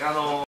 あの